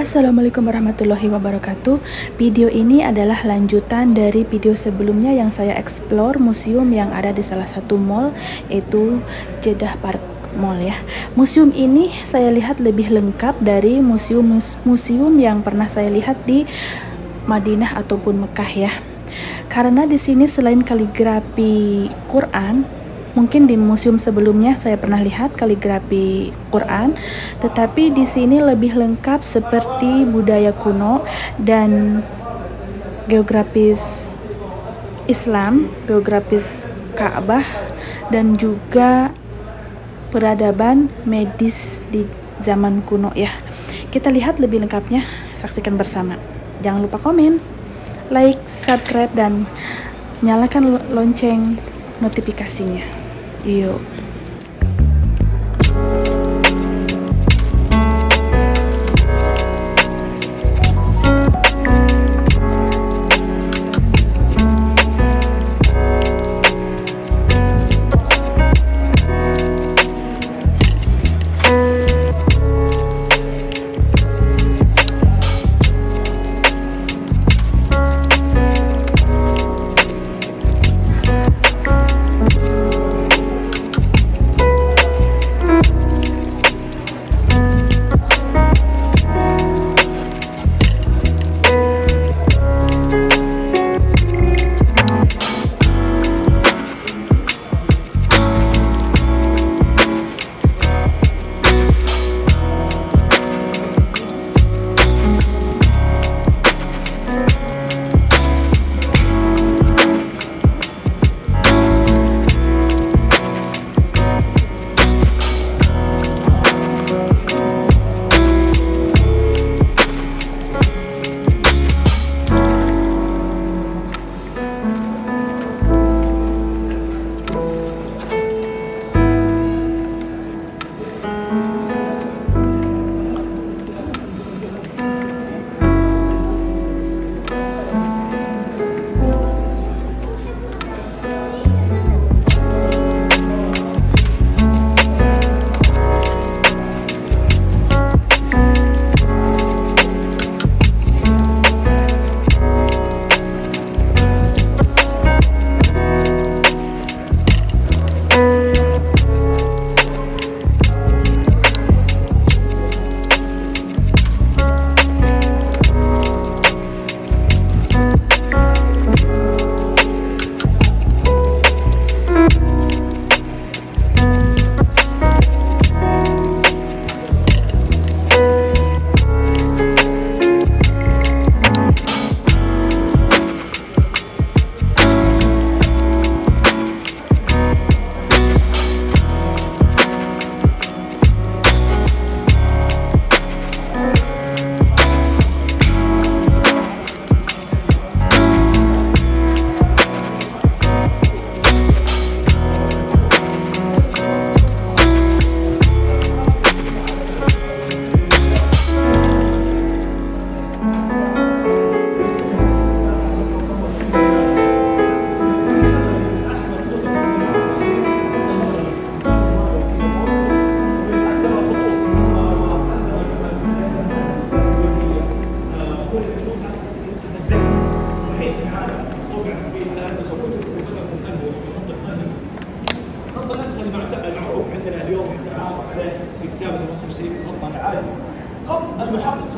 Assalamualaikum warahmatullahi wabarakatuh. Video ini adalah lanjutan dari video sebelumnya yang saya explore museum yang ada di salah satu mall Yaitu Jeddah Park Mall ya. Museum ini saya lihat lebih lengkap dari museum-museum yang pernah saya lihat di Madinah ataupun Mekah ya. Karena di sini selain kaligrafi Quran Mungkin di museum sebelumnya saya pernah lihat kaligrafi Quran, tetapi di sini lebih lengkap seperti budaya kuno dan geografis Islam, geografis Ka'bah dan juga peradaban medis di zaman kuno ya. Kita lihat lebih lengkapnya, saksikan bersama. Jangan lupa komen, like, subscribe dan nyalakan lonceng notifikasinya. Yuk.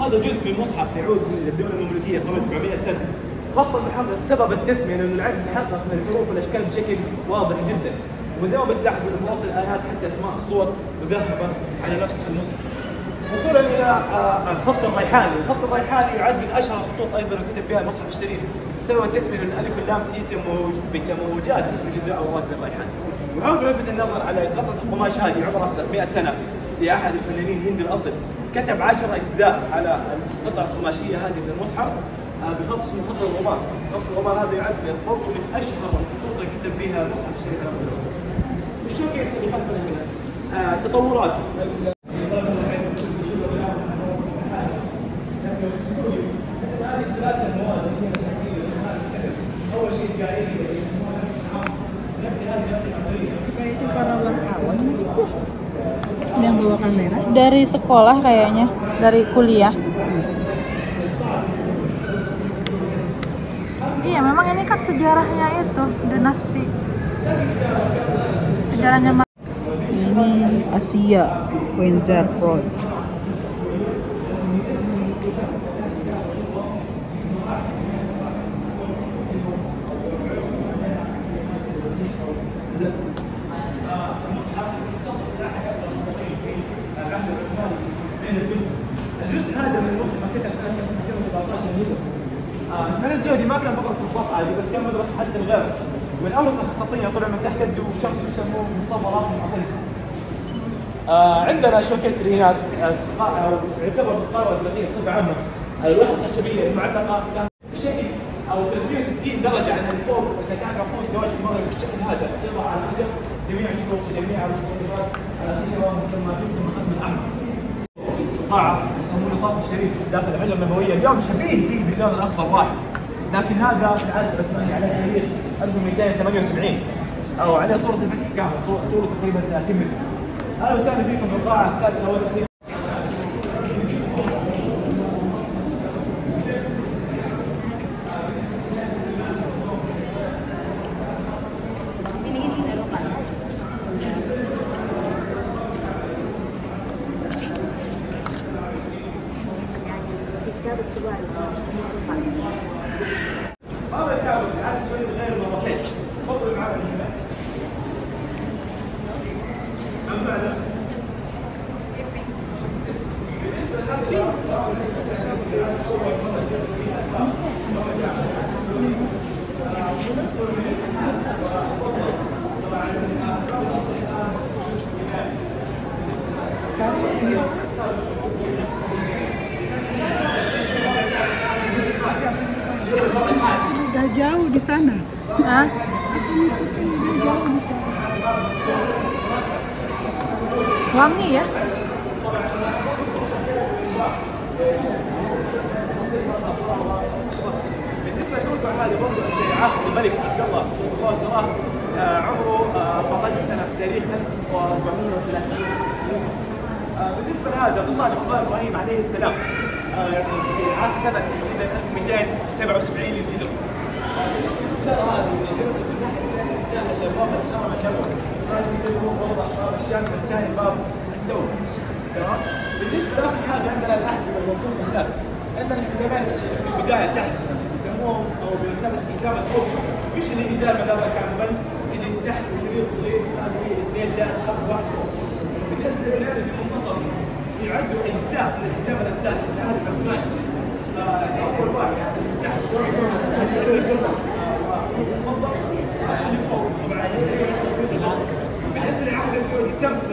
هذا جزء من مصحف يعود من الدولة المملوكيه قبل 700 سنة. خط المحقق سبب التسمية لأنه العد تحقق من الحروف والأشكال بشكل واضح جدا. وزي ما بتلاحظ انه في وسط الايات حتى أسماء الصور مذهبة على نفس المصحف. وصولا إلى آه، الخط الريحاني، الخط الريحاني يعد من أشهر الخطوط أيضا كتب بها المصحف الشريف. سبب التسمية لأن الالف واللام تجي تموج بتموجات تثبت جزء أوراق الريحان. وحاول نلفت النظر على قطعه القماش هذه عمرها 300 سنة لأحد الفنانين هند الأصل كتب 10 أجزاء على القطعه القماشية هذه من المصحف آه، بخط اسمه خط الغبار، خط الغبار هذا يعد برضه من أشهر الخطوط اللي كتب بها المصحف الشريف على الرسول. والشوكيس اللي خلفنا هنا. آه، Dari sekolah kayaknya, dari kuliah. Iya, memang ini kan sejarahnya itu dinasti. Sejarahnya Ini Asia Queensland Road. الجزء هذا من المصحف كتب سنه 2017 جزء آه، اسماعيل الزهدي ما كان فقط في عادي بل كان مدرسه حتى الغاز ابرز الخطاطين طلع من تحت يده شخص يسموه مصطفى رافع العقيل آه عندنا شوكيس اللي هناك يعتبر القاره الفلانيه بصفة عامة. الوحده الخشبيه المعلقه كان شكل أو 360 درجة عن الفوق إذا كان رفوز زواج المغرب بالشكل هذا تضع على الحجر جميع الشروط القاعة يسمونه طرف الشريف داخل الحجره النبوية. اليوم شبيه فيه باللون الأخضر واحد. لكن هذا العدد العثماني على تاريخ 1278 أو على صورة الفتح كامل طوله تقريبا 30 متر أهلا وسهلا بكم القاعة السادسة Ya? بالنسبة للموقع هذا برضه في عهد الملك عبد الله الله تراه آه، عمره آه، 14 سنة في تاريخ 1430 هجري. آه، بالنسبة لهذا الله لقاء إبراهيم عليه السلام آه، يعني في عهد سنة تحديدا 1277 للهجرة. السنة هذه من الهجره من ناحيه ثانية سجال الباب الحرم النبوي. هذا يسموه الشام الثاني باب الدولة. تمام؟ بالنسبة لاخر حاجة عندنا الاحزمه المنصوصه هناك. عندنا حزامان في البدايه تحت يسموهم أو بمثابه الحزام الاوسط مش اللي قدام هذا كان بل يجي تحت وشريط صغير هذا هي الاثنين زائد واحد فوق. بالنسبة للبلاد اللي منتصف يعدوا اجزاء من الحزام الاساسي من العثماني. آه، اول واحد تحت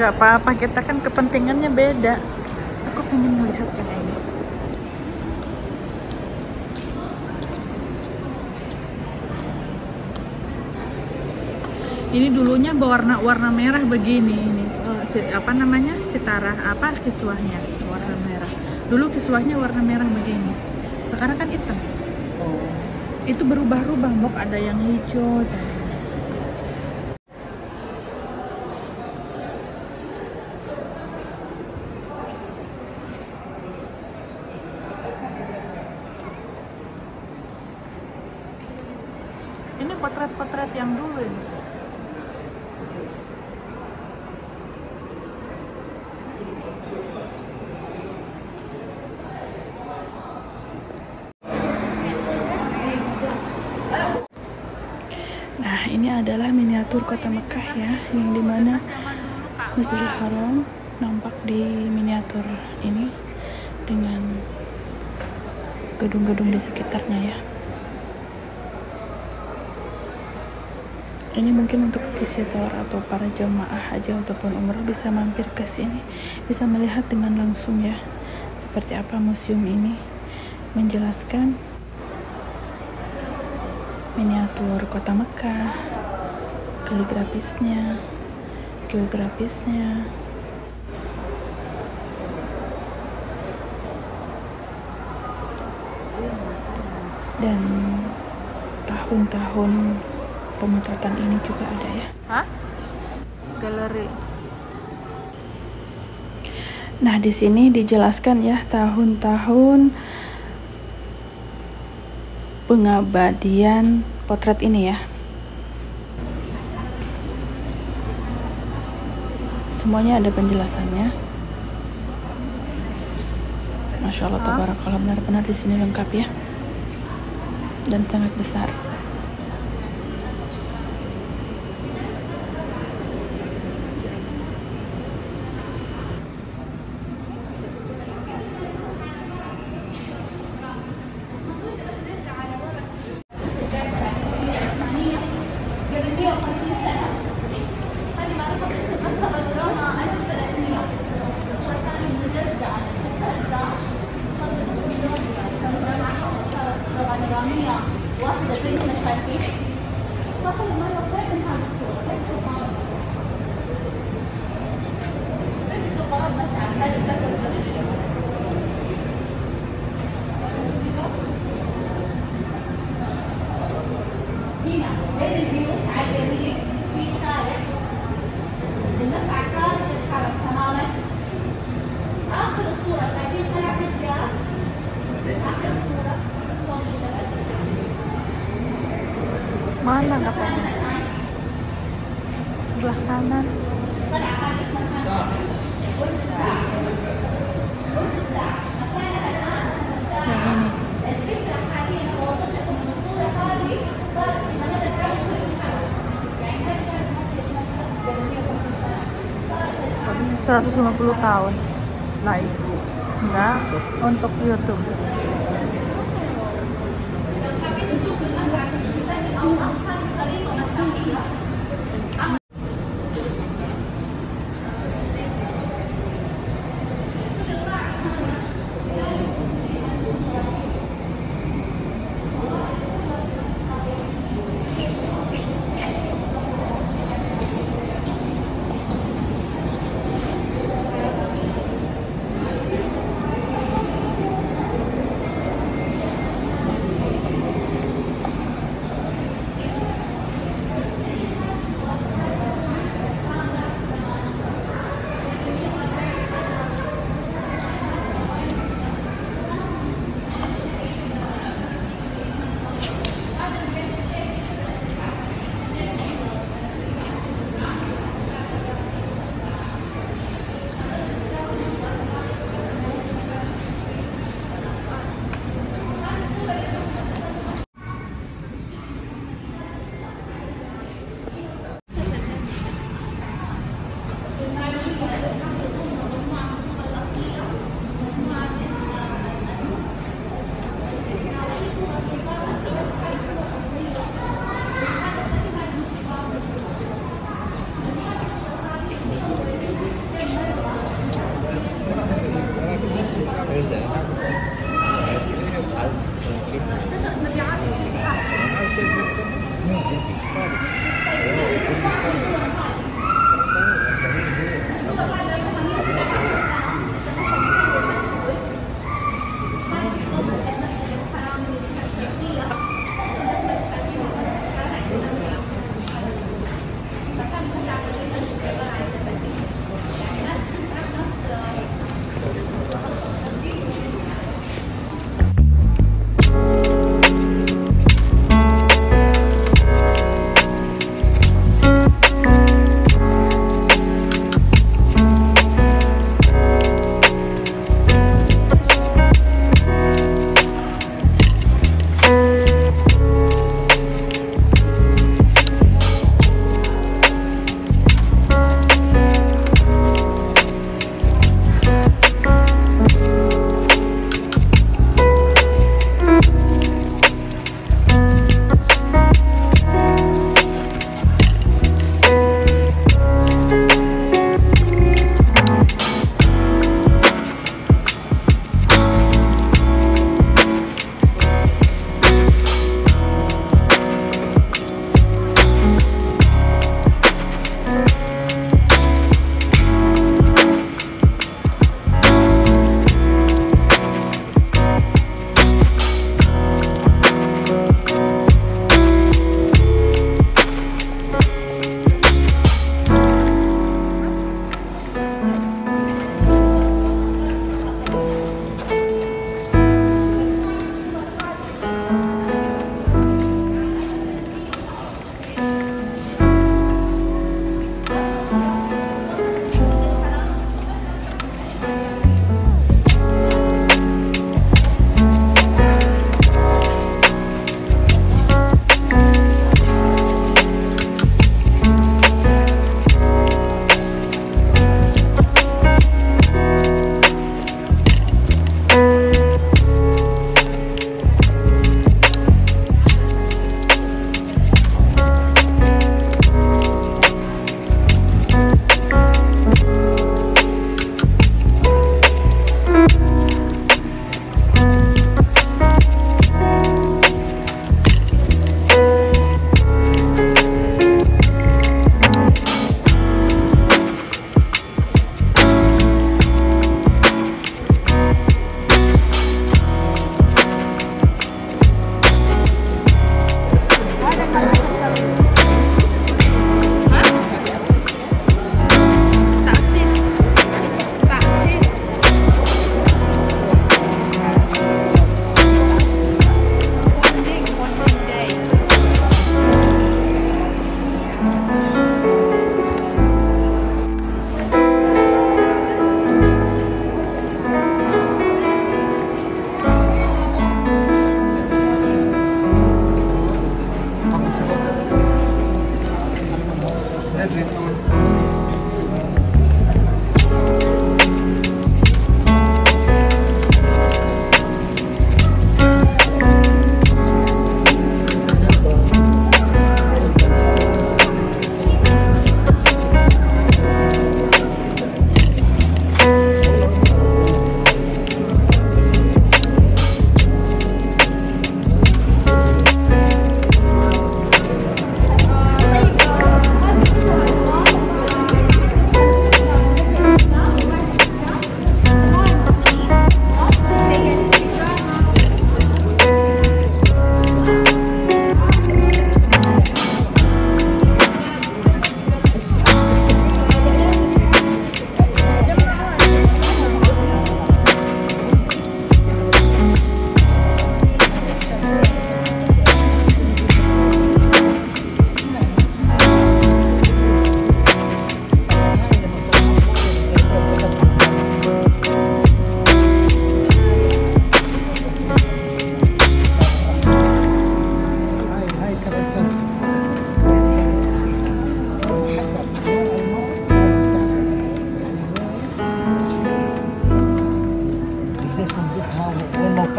Nggak apa-apa, kita kan kepentingannya beda. Aku pengen melihat yang ini. Ini dulunya berwarna warna merah begini ini. Eh, si- apa namanya? Sitara apa kiswahnya? Warna merah. Dulu kiswahnya warna merah begini. Sekarang kan hitam. Oh. Itu berubah-ubah, Mok. Ada yang hijau, ada yang Ini potret-potret yang dulu ini. Miniatur kota Mekah ya yang di mana Masjidil Haram nampak di miniatur ini dengan gedung-gedung di sekitarnya ya. Ini mungkin untuk visitor atau para jemaah haji ataupun umroh bisa mampir ke sini bisa melihat dengan langsung ya seperti apa museum ini menjelaskan miniatur kota Mekah, kaligrafisnya, geografisnya, dan tahun-tahun pemotretan ini juga ada ya. Hah? Galeri. Nah, di sini dijelaskan ya tahun-tahun pengabadian potret ini ya. Semuanya ada penjelasannya. Masya Allah, tabarakallah benar-benar di sini lengkap ya. Dan sangat besar. 150 tahun. Live. Enggak, untuk YouTube.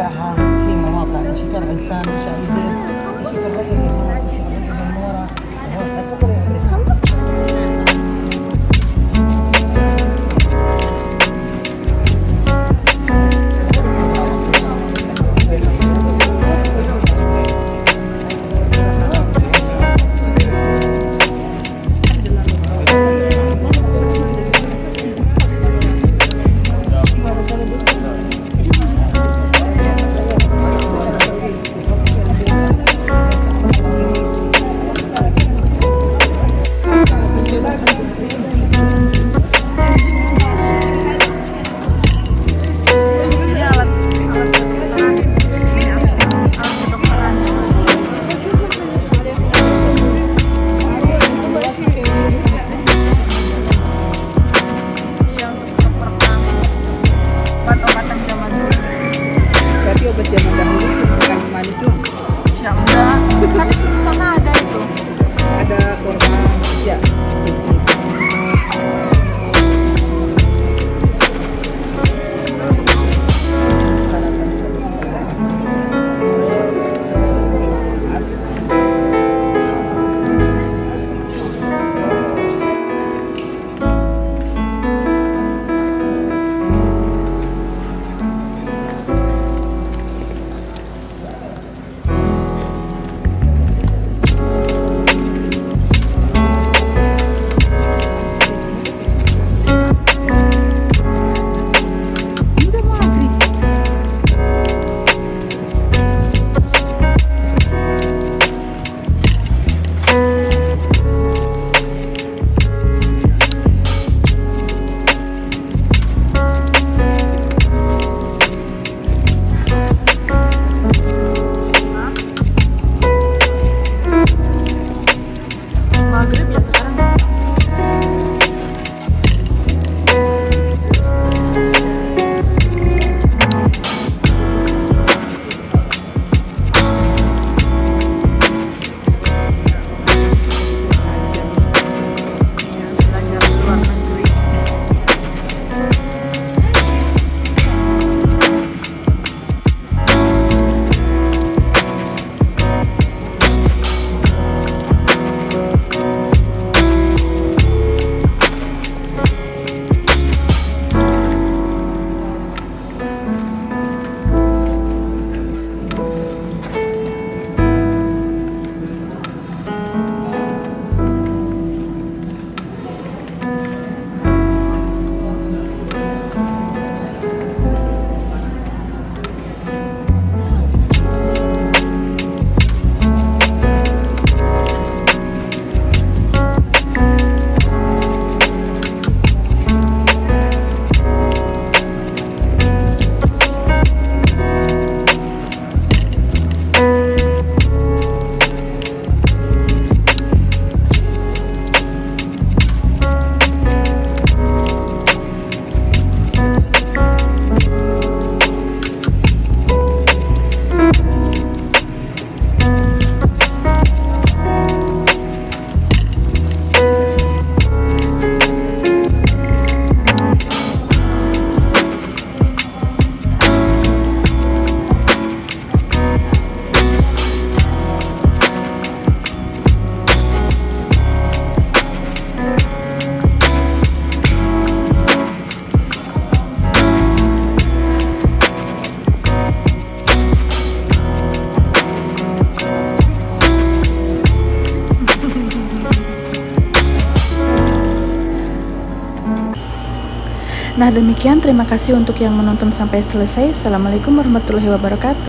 موقعها في مواقع مشي فرع لسان مشاريع Agribusiness. Demikian terima kasih untuk yang menonton sampai selesai. Assalamualaikum warahmatullahi wabarakatuh.